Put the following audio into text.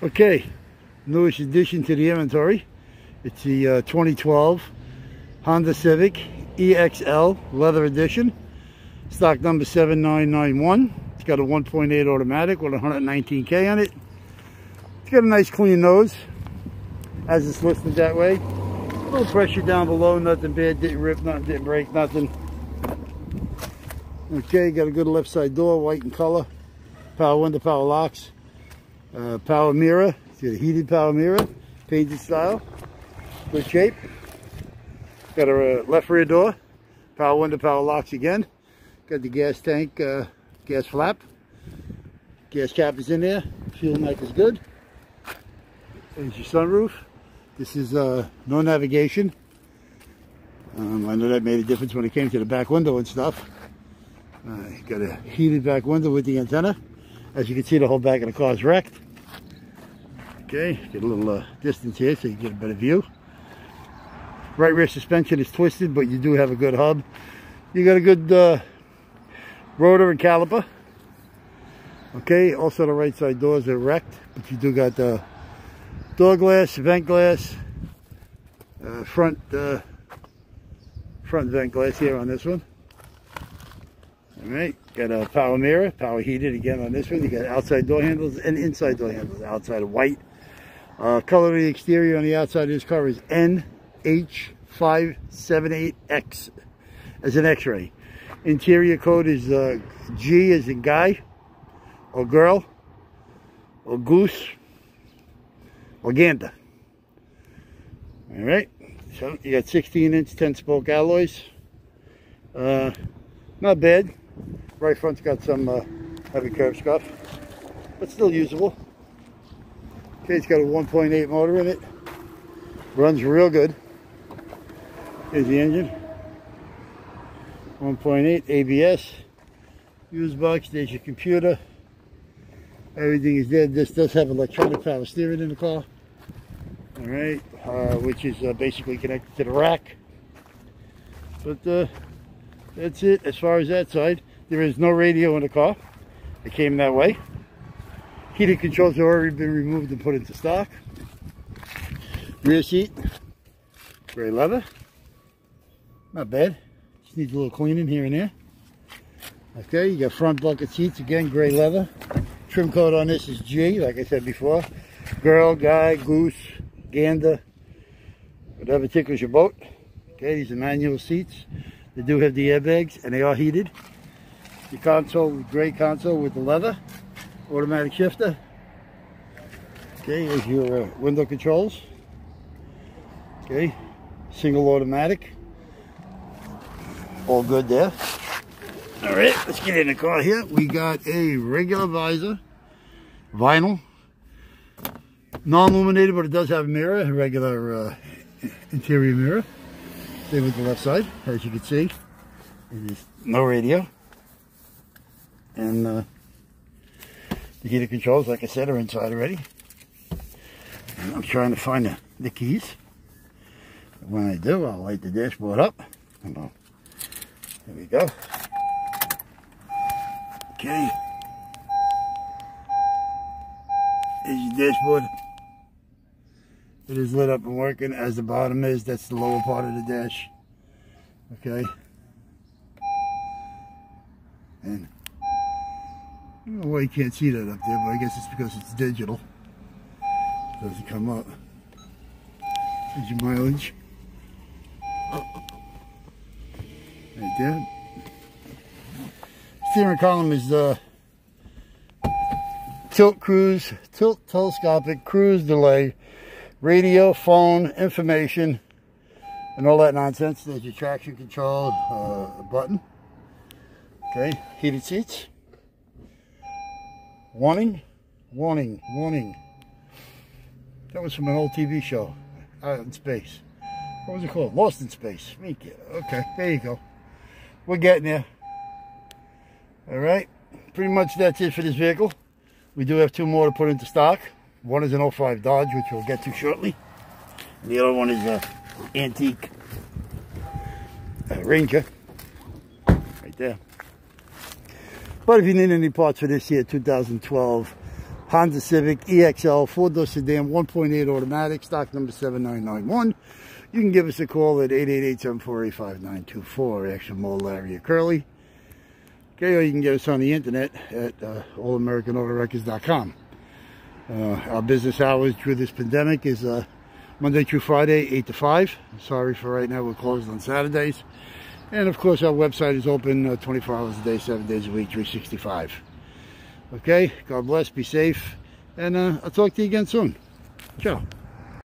Okay, newest addition to the inventory. It's the uh, 2012 Honda Civic EXL Leather Edition. Stock number 7991. It's got a 1.8 automatic with 119K on it. It's got a nice clean nose as it's listed that way. A little pressure down below, nothing bad, didn't rip, nothing, didn't break, nothing. Okay, got a good left side door, white in color. Power window, power locks. Uh, power mirror, a heated power mirror, painted style, good shape. Got a uh, left rear door, power window, power locks again. Got the gas tank, uh, gas flap. Gas cap is in there, fuel tank is good. There's your sunroof. This is uh, no navigation. Um, I know that made a difference when it came to the back window and stuff. Uh, got a heated back window with the antenna. As you can see, the whole back of the car is wrecked. Okay, get a little uh, distance here so you get a better view. Right rear suspension is twisted, but you do have a good hub. You got a good uh, rotor and caliper. Okay, also the right side doors are wrecked, but you do got the door glass, vent glass, uh, front uh, front vent glass here on this one. All right, got a power mirror, power heated again on this one. You got outside door handles and inside door handles. Outside of white. Uh, color of the exterior on the outside of this car is NH578X as an X-ray. Interior code is uh, G as in guy, or girl, or goose, or gander. All right, so you got 16 inch 10 spoke alloys. Uh, not bad. Right front's got some uh, heavy curb scuff, but still usable. Okay, it's got a 1.8 motor in it. Runs real good. Here's the engine. 1.8 ABS. Fuse box, there's your computer. Everything is there. This does have electronic power steering in the car. All right, uh, which is uh, basically connected to the rack. But uh, that's it as far as that side. There is no radio in the car. It came that way. Heated controls have already been removed and put into stock. Rear seat, gray leather. Not bad. Just needs a little cleaning here and there. Okay, you got front bucket seats, again, gray leather. Trim code on this is G, like I said before. Girl, guy, goose, gander, whatever tickles your boat. Okay, these are manual seats. They do have the airbags and they are heated. The console, gray console with the leather, automatic shifter. Okay, here's your uh, window controls. Okay, single automatic. All good there. All right, let's get in the car here. We got a regular visor, vinyl, non-illuminated, but it does have a mirror, a regular uh, interior mirror. Same with the left side, as you can see. There's no radio. And uh, the heater controls, like I said, are inside already. And I'm trying to find the, the keys. When I do, I'll light the dashboard up. There we go. Okay. There's your dashboard. It is lit up and working as the bottom is. That's the lower part of the dash. Okay. And I don't know why you can't see that up there, but I guess it's because it's digital. It doesn't come up. There's your mileage. Right there steering column is uh, tilt cruise, tilt telescopic, cruise delay, radio, phone, information, and all that nonsense. There's your traction control uh, button. Okay, heated seats. Warning, warning, warning. That was from an old TV show, out in space. What was it called? Lost in Space. Okay, there you go. We're getting there. All right, pretty much that's it for this vehicle. We do have two more to put into stock. One is an 05 Dodge, which we'll get to shortly. And the other one is a antique uh, Ranger, right there. But if you need any parts for this year, 2012 Honda Civic EXL four-door sedan 1.8 automatic, stock number 7991. You can give us a call at 888-748-5924, Action Mall Larry Curly. Okay, or you can get us on the internet at uh, allamericanautowreckers.com. Uh, our business hours through this pandemic is uh, Monday through Friday, 8 to 5. Sorry for right now, we're closed on Saturdays. And of course, our website is open uh, 24 hours a day, 7 days a week, 365. Okay, God bless, be safe, and uh, I'll talk to you again soon. Ciao.